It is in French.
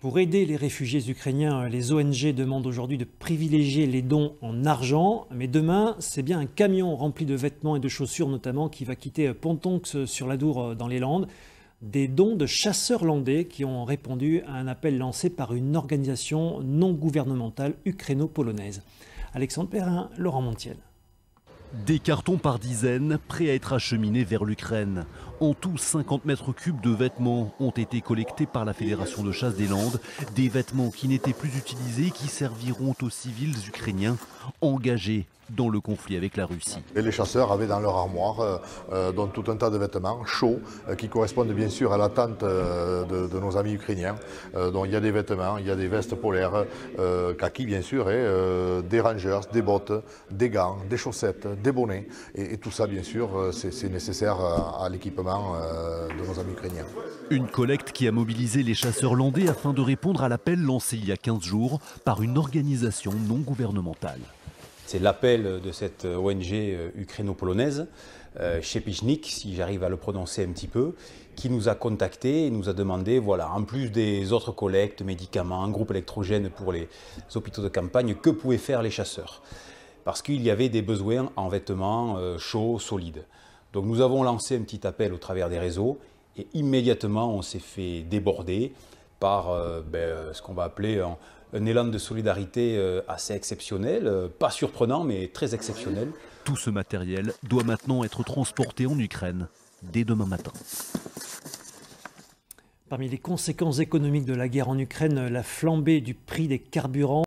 Pour aider les réfugiés ukrainiens, les ONG demandent aujourd'hui de privilégier les dons en argent. Mais demain, c'est bien un camion rempli de vêtements et de chaussures notamment qui va quitter Pontonx sur l'Adour dans les Landes. Des dons de chasseurs landais qui ont répondu à un appel lancé par une organisation non gouvernementale ukraino-polonaise. Alexandre Perrin, Laurent Montiel. Des cartons par dizaines prêts à être acheminés vers l'Ukraine. En tout, 50 mètres cubes de vêtements ont été collectés par la Fédération de chasse des Landes. Des vêtements qui n'étaient plus utilisés qui serviront aux civils ukrainiens engagés dans le conflit avec la Russie. Et les chasseurs avaient dans leur armoire euh, euh tout un tas de vêtements chauds euh, qui correspondent bien sûr à l'attente de, nos amis ukrainiens. Donc il y a des vêtements, il y a des vestes polaires, kaki bien sûr, et des rangers, des bottes, des gants, des chaussettes, des bonnets. Et, et tout ça bien sûr c'est nécessaire à, à l'équipement de nos amis ukrainiens. Une collecte qui a mobilisé les chasseurs landais afin de répondre à l'appel lancé il y a 15 jours par une organisation non gouvernementale. C'est l'appel de cette ONG euh, ukraino-polonaise, euh, Chepichnik, si j'arrive à le prononcer un petit peu, qui nous a contactés et nous a demandé, voilà, en plus des autres collectes, médicaments, un groupe électrogène pour les hôpitaux de campagne, que pouvaient faire les chasseurs? Parce qu'il y avait des besoins en vêtements euh, chauds, solides. Donc nous avons lancé un petit appel au travers des réseaux et immédiatement on s'est fait déborder par euh, ben, ce qu'on va appeler un, un, élan de solidarité euh, assez exceptionnel, euh, pas surprenant mais très exceptionnel. Tout ce matériel doit maintenant être transporté en Ukraine dès demain matin. Parmi les conséquences économiques de la guerre en Ukraine, la flambée du prix des carburants